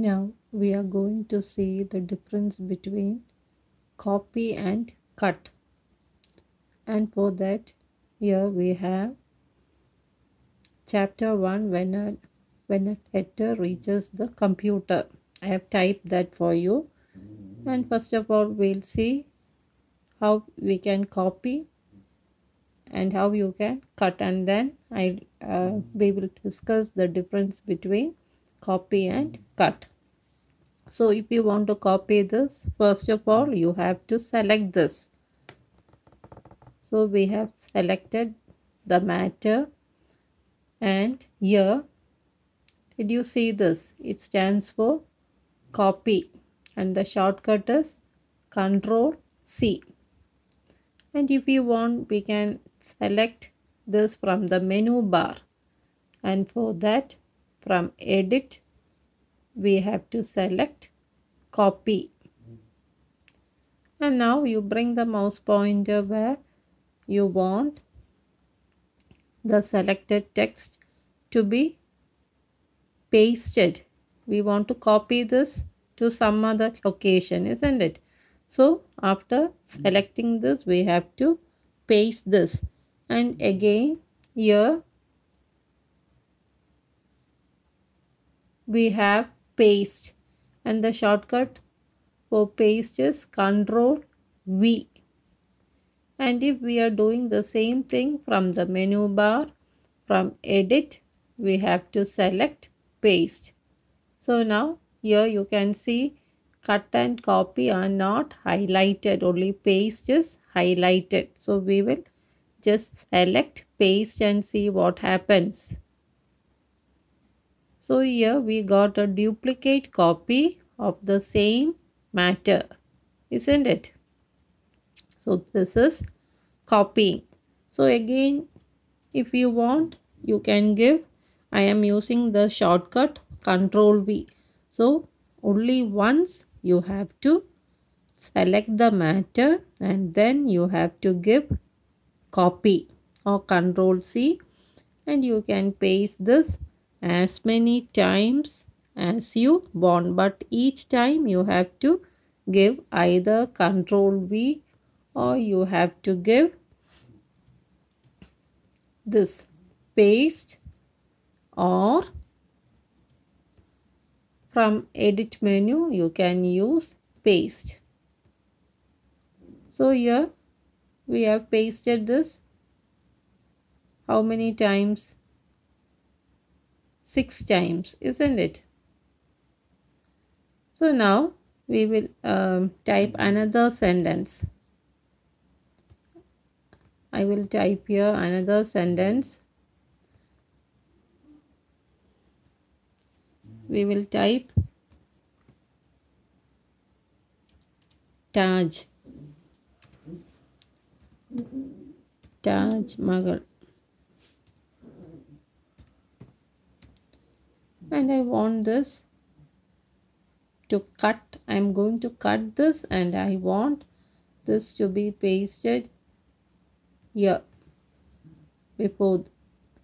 Now we are going to see the difference between copy and cut. And for that, here we have chapter 1 when a, when a letter reaches the computer. I have typed that for you. And first of all, we'll see how we can copy and how you can cut and then I uh, we will discuss the difference between copy and cut. So if you want to copy this first of all you have to select this. So we have selected the matter and here did you see this? It stands for copy and the shortcut is control C. And if you want we can select this from the menu bar. And for that from edit we have to select copy. And now you bring the mouse pointer where you want the selected text to be pasted. We want to copy this to some other location isn't it? So after selecting this we have to paste this. And again here we have paste. And the shortcut for paste is control V. And if we are doing the same thing from the menu bar from edit we have to select paste. So now here you can see cut and copy are not highlighted. Only paste is highlighted. So we will just select paste and see what happens so here we got a duplicate copy of the same matter isn't it? So this is copying. So again if you want you can give. I am using the shortcut control V. So only once you have to select the matter and then you have to give copy or control C. And you can paste this as many times as you want. But each time you have to give either control V or you have to give this paste or from edit menu you can use paste. So here we have pasted this. How many times six times isn't it? So now we will um, type another sentence. I will type here another sentence. We will type Taj. Taj Mahal and I want this to cut. I'm going to cut this and I want this to be pasted here before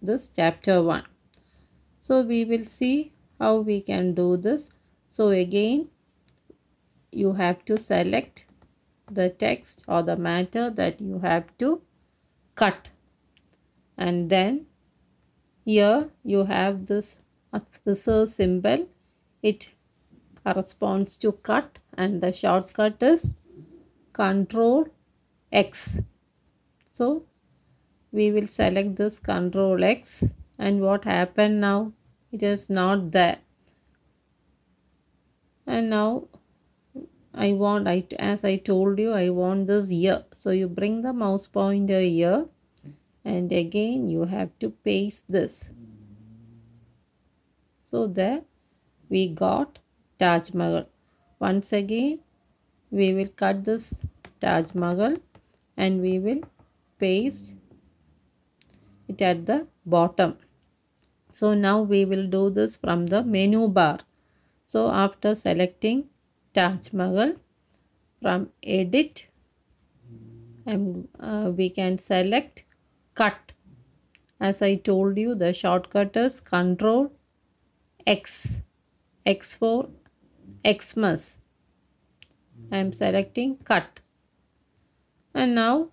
this chapter 1 so we will see how we can do this. So again you have to select the text or the matter that you have to cut. And then here you have this scissor symbol it corresponds to cut and the shortcut is control X. So we will select this control X and what happened now? It is not there. And now I want I as I told you I want this here so you bring the mouse pointer here and again you have to paste this so there we got Taj Mahal. Once again we will cut this Taj Mahal and we will paste it at the bottom. So now we will do this from the menu bar. So after selecting Taj Mahal from edit and uh, we can select cut. As I told you the shortcut is control X X for Xmas. I am selecting cut. And now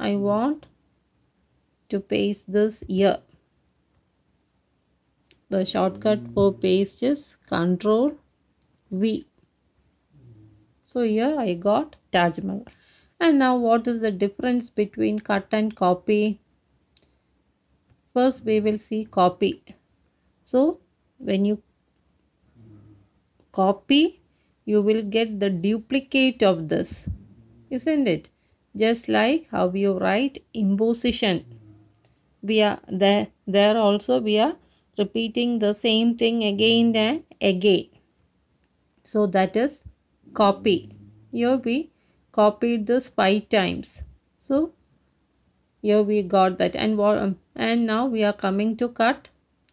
I want to paste this here. The shortcut for paste is Control V. So here I got Taj Mahal. And now what is the difference between cut and copy? First we will see copy. So when you copy, you will get the duplicate of this. Isn't it? Just like how you write imposition. We are there, there also we are repeating the same thing again and again. So that is copy. Here we copied this five times. So here we got that and and now we are coming to cut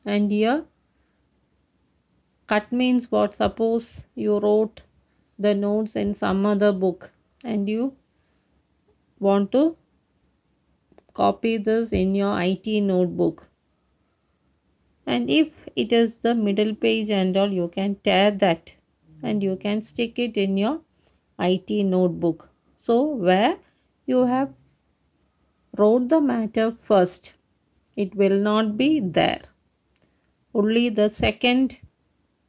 and here cut means what? Suppose you wrote the notes in some other book and you want to copy this in your IT notebook. And if it is the middle page and all you can tear that and you can stick it in your IT notebook. So where you have wrote the matter first it will not be there. Only the second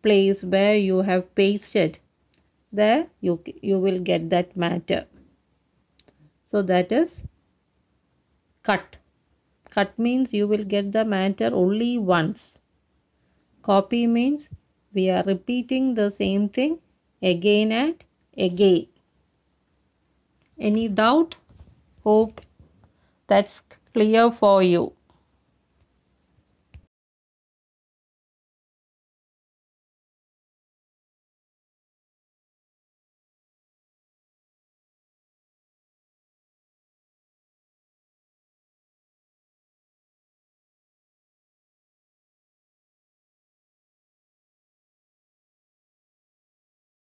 place where you have pasted there you you will get that matter. So that is cut. Cut means you will get the matter only once. Copy means we are repeating the same thing again and again. Any doubt? Hope that's clear for you